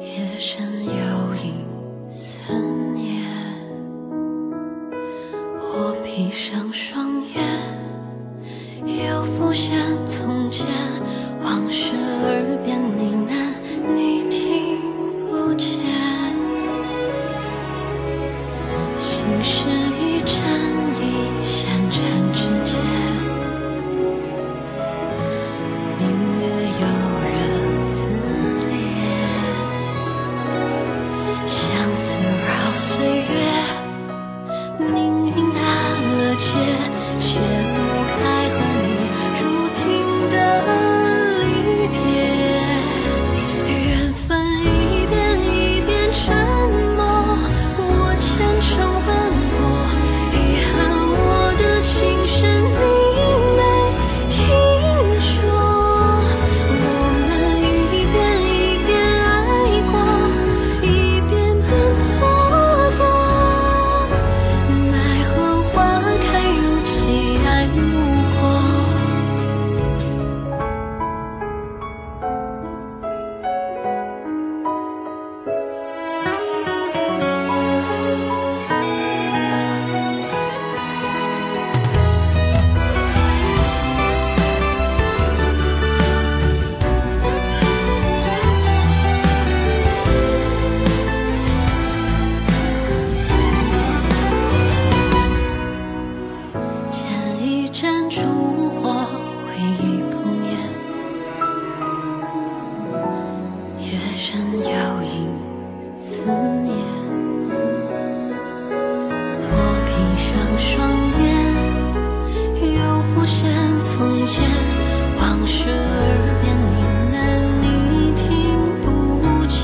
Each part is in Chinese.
夜深，又忆思念。我闭上双眼，又浮现从前往事，耳边呢。相思绕岁月。生摇曳思念我闭上双眼又浮现从前往事耳边呢喃你听不见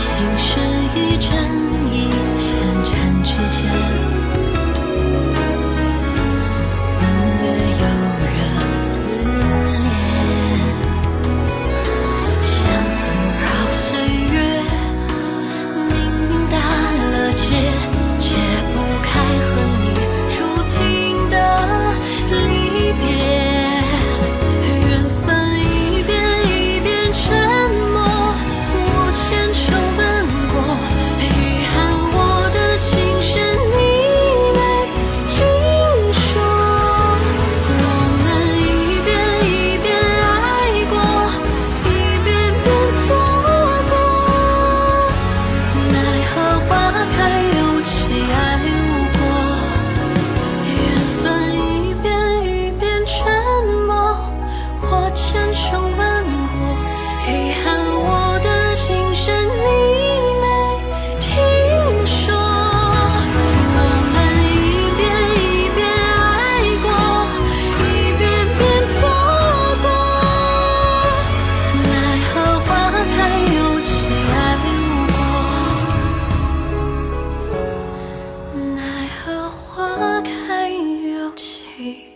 心事一针一线缠指尖 okay.